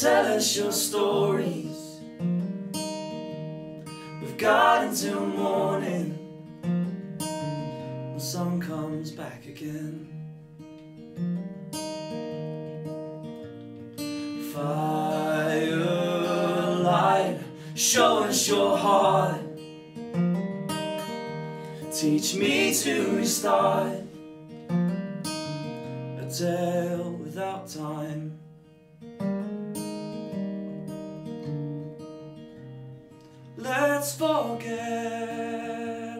tell us your stories. We've got until morning. The sun comes back again. Firelight, show us your heart. Teach me to restart a tale without time. Let's forget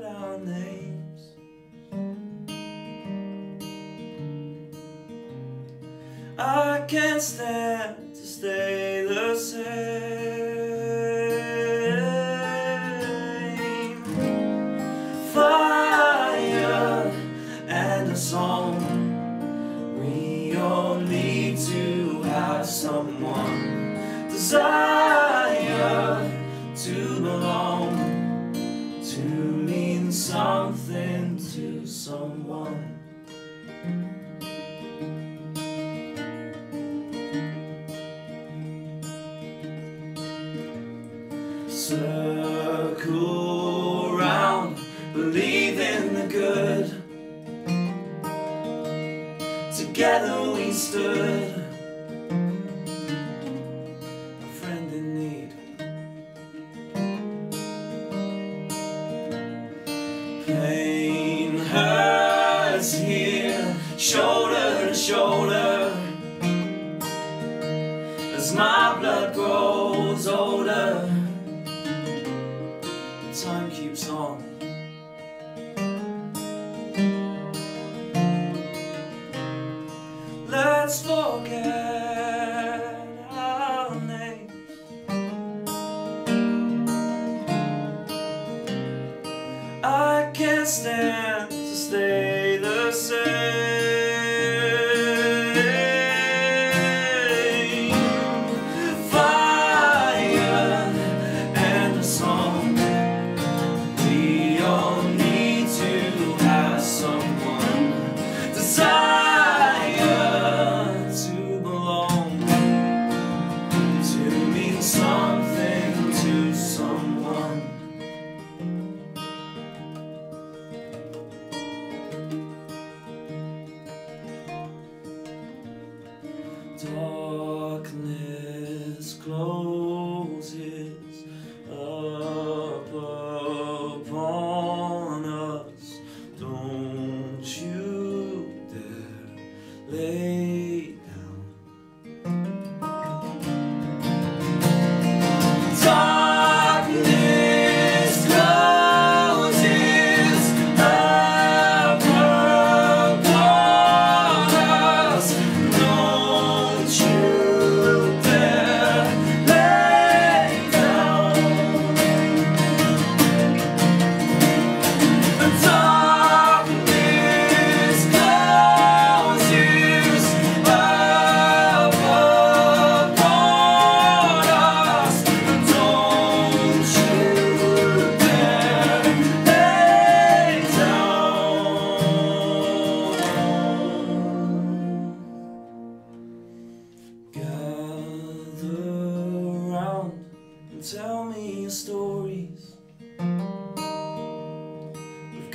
our names. I can't stand to stay the same. Fire and a song. We all need to have someone. Desire something to someone. Circle round, believe in the good. Together we stood, shoulder to shoulder. As my blood grows older, time keeps on. Let's forget our names. I can't stand closes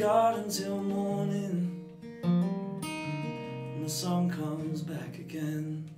Got until morning, and the sun comes back again.